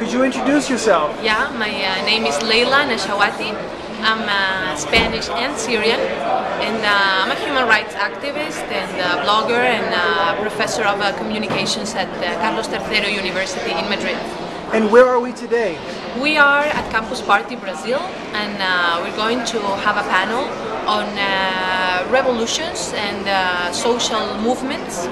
Could you introduce yourself? Yeah, my uh, name is Leila Nachawati. I'm uh, Spanish and Syrian, and uh, I'm a human rights activist and blogger and professor of uh, communications at uh, Carlos III University in Madrid. And where are we today? We are at Campus Party Brazil, and uh, we're going to have a panel on uh, revolutions and uh, social movements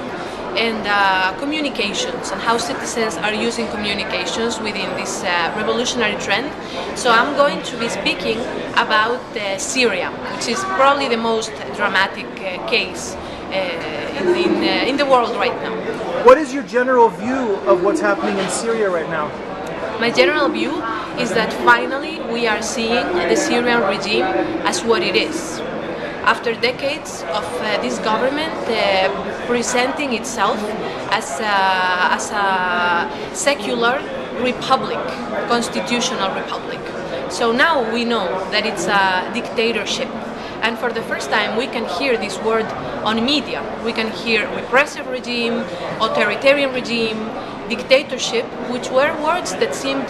and uh, communications and how citizens are using communications within this uh, revolutionary trend. So I'm going to be speaking about uh, Syria, which is probably the most dramatic uh, case uh, in, in, uh, in the world right now. What is your general view of what's happening in Syria right now? My general view is that finally we are seeing the Syrian regime as what it is. After decades of uh, this government uh, presenting itself as a, as a secular republic, constitutional republic. So now we know that it's a dictatorship. And for the first time, we can hear this word on media. We can hear repressive regime, authoritarian regime, dictatorship, which were words that seemed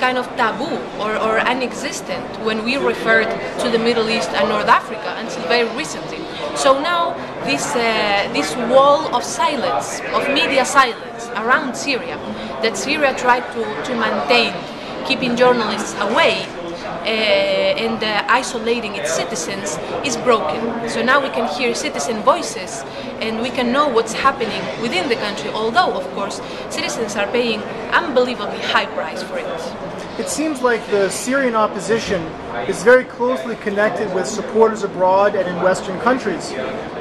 kind of taboo or, or non-existent when we referred to the Middle East and North Africa until very recently. So now this, uh, this wall of silence, of media silence around Syria, that Syria tried to, to maintain, keeping journalists away, uh, and uh, isolating its citizens is broken. So now we can hear citizen voices and we can know what's happening within the country, although, of course, citizens are paying unbelievably high price for it. It seems like the Syrian opposition is very closely connected with supporters abroad and in Western countries.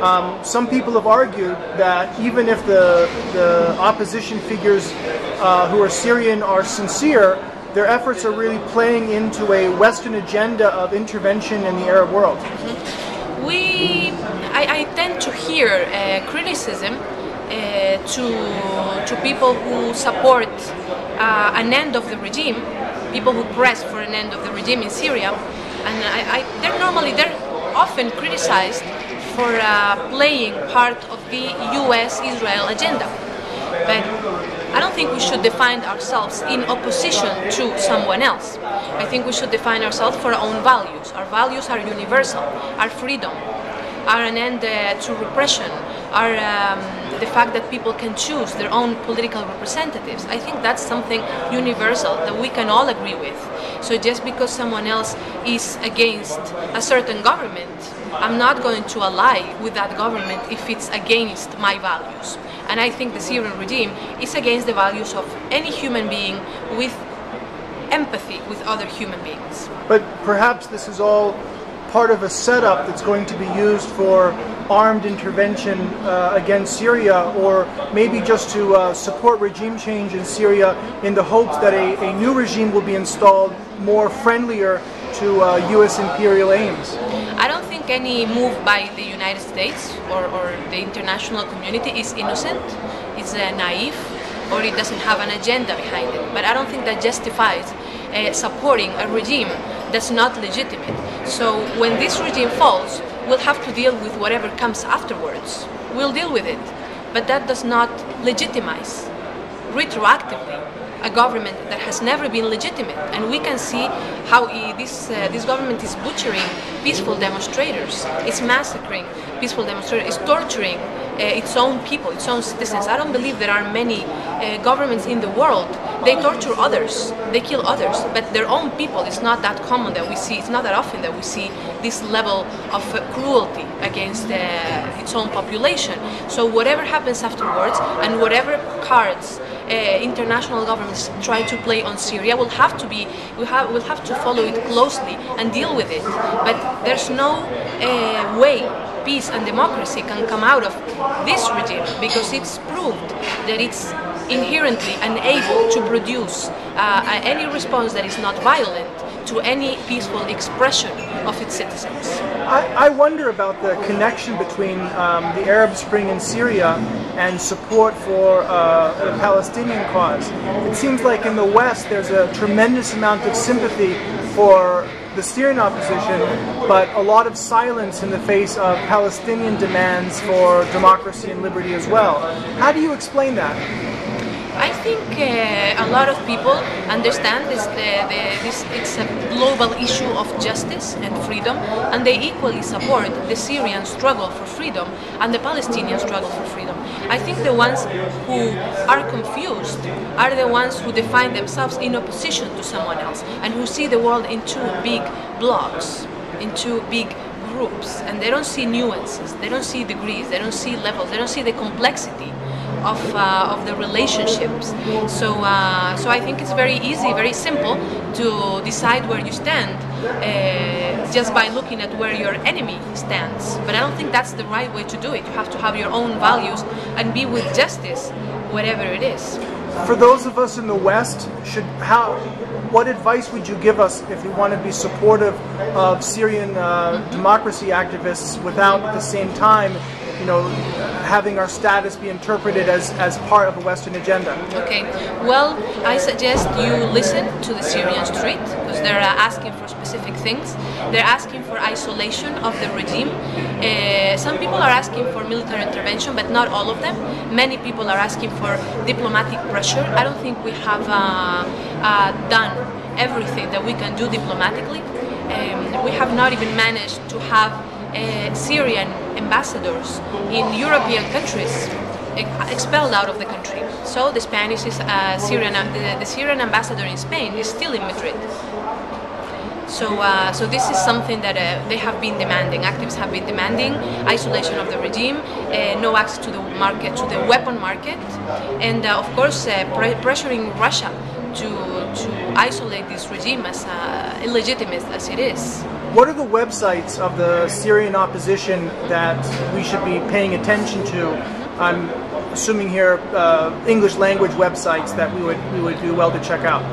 Um, some people have argued that even if the, the opposition figures uh, who are Syrian are sincere, their efforts are really playing into a Western agenda of intervention in the Arab world. We, I, I tend to hear uh, criticism uh, to, to people who support uh, an end of the regime, people who press for an end of the regime in Syria, and I, I, they're normally they're often criticized for uh, playing part of the U.S.-Israel agenda. But I don't think we should define ourselves in opposition to someone else. I think we should define ourselves for our own values. Our values are universal, our freedom, are an end uh, to repression, are um, the fact that people can choose their own political representatives. I think that's something universal that we can all agree with. So just because someone else is against a certain government, I'm not going to ally with that government if it's against my values. And I think the Syrian regime is against the values of any human being with empathy with other human beings. But perhaps this is all part of a setup that's going to be used for armed intervention uh, against Syria, or maybe just to uh, support regime change in Syria in the hopes that a, a new regime will be installed more friendlier to uh, U.S. imperial aims. I don't think any move by the United States or, or the international community is innocent, it's uh, naive, or it doesn't have an agenda behind it. But I don't think that justifies uh, supporting a regime that's not legitimate. So when this regime falls, we'll have to deal with whatever comes afterwards. We'll deal with it. But that does not legitimize retroactively a government that has never been legitimate. And we can see how this, uh, this government is butchering peaceful demonstrators, it's massacring peaceful demonstrators, it's torturing its own people, its own citizens. I don't believe there are many uh, governments in the world. They torture others, they kill others, but their own people is not that common that we see, it's not that often that we see this level of uh, cruelty against uh, its own population. So whatever happens afterwards and whatever cards uh, international governments try to play on Syria will have to be we have will have to follow it closely and deal with it. But there's no uh, way peace and democracy can come out of this regime because it's proved that it's inherently unable to produce uh, any response that is not violent to any peaceful expression of its citizens. I, I wonder about the connection between um, the Arab Spring in Syria and support for uh, the Palestinian cause. It seems like in the West there's a tremendous amount of sympathy for the Syrian opposition, but a lot of silence in the face of Palestinian demands for democracy and liberty as well. How do you explain that? I think uh, a lot of people understand this, the, the, this it's a global issue of justice and freedom, and they equally support the Syrian struggle for freedom and the Palestinian struggle for freedom. I think the ones who are confused are the ones who define themselves in opposition to someone else and who see the world in two big blocks, in two big groups, and they don't see nuances, they don't see degrees, they don't see levels, they don't see the complexity of, uh, of the relationships. So, uh, so I think it's very easy, very simple to decide where you stand uh, just by looking at where your enemy stands. But I don't think that's the right way to do it. You have to have your own values and be with justice, whatever it is. For those of us in the West, should how what advice would you give us if we want to be supportive of Syrian uh, democracy activists without at the same time you know, having our status be interpreted as, as part of a Western agenda? Okay, well, I suggest you listen to the Syrian street they're uh, asking for specific things. They're asking for isolation of the regime. Uh, some people are asking for military intervention, but not all of them. Many people are asking for diplomatic pressure. I don't think we have uh, uh done everything that we can do diplomatically. Um, we have not even managed to have uh, Syrian ambassadors in European countries expelled out of the country. So the Spanish is uh, Syrian, the, the, Syrian ambassador in Spain is still in Madrid. So, uh, so this is something that uh, they have been demanding. Activists have been demanding isolation of the regime, uh, no access to the market, to the weapon market, and uh, of course uh, pre pressuring Russia to to isolate this regime as illegitimate as it is. What are the websites of the Syrian opposition that we should be paying attention to? I'm assuming here uh, English language websites that we would we would do well to check out.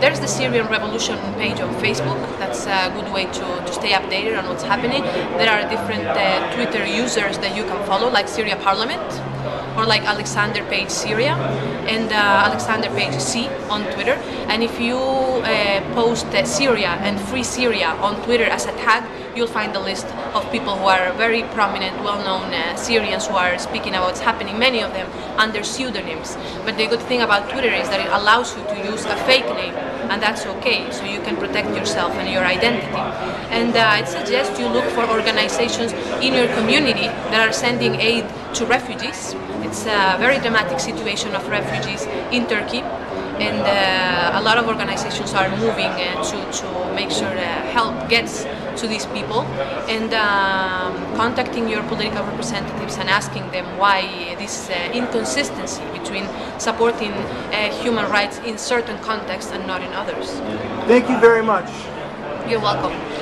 There's the Syrian Revolution page on Facebook. That's a good way to, to stay updated on what's happening. There are different uh, Twitter users that you can follow, like Syria Parliament or like Alexander Page Syria and uh, Alexander Page C on Twitter. And if you uh, post uh, Syria and Free Syria on Twitter as a tag, you'll find a list of people who are very prominent, well-known uh, Syrians who are speaking about what's happening, many of them under pseudonyms. But the good thing about Twitter is that it allows you to use a fake name, and that's okay, so you can protect yourself and your identity. And uh, I'd suggest you look for organizations in your community that are sending aid to refugees it's a very dramatic situation of refugees in Turkey and uh, a lot of organizations are moving uh, to, to make sure uh, help gets to these people and um, contacting your political representatives and asking them why this uh, inconsistency between supporting uh, human rights in certain contexts and not in others. Thank you very much. You're welcome.